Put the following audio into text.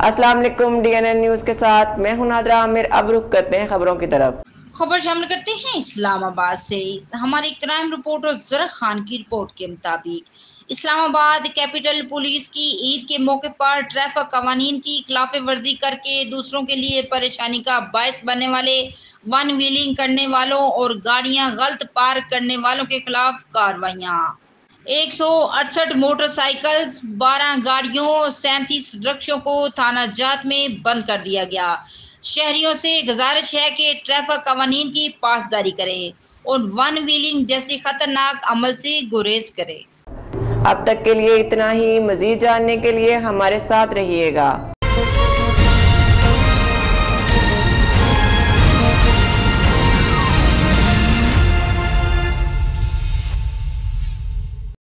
अस्सलाम वालेकुम DNN news के साथ। मैं हूँ नादरा आमिर। अब रुख करते हैं खबरों की तरफ़। खबर शामिल करते हैं इस्लामाबाद से। हमारी क्राइम रिपोर्टर जरा खान की रिपोर्ट के मुताबिक, इस्लामाबाद कैपिटल पुलिस की ईद के मौके पर ट्रैफ़िक कवानीन की खिलाफ वर्जी करके दूसरों के लिए परेशानी का बायस बनने वाले वन व्हीलिंग करने वालों और गाड़ियाँ गलत पार्क करने वालों के खिलाफ कार्रवाइयाँ। एक सौ अड़सठ मोटरसाइकिल्स, बारह गाड़ियों, सैंतीस वृक्षों को थाना जात में बंद कर दिया गया। शहरियों से गुजारिश है कि ट्रैफ़िक कवानीन की पासदारी करें और वन व्हीलिंग जैसे खतरनाक अमल से गुरेज करें। अब तक के लिए इतना ही। मजीद जानने के लिए हमारे साथ रहिएगा।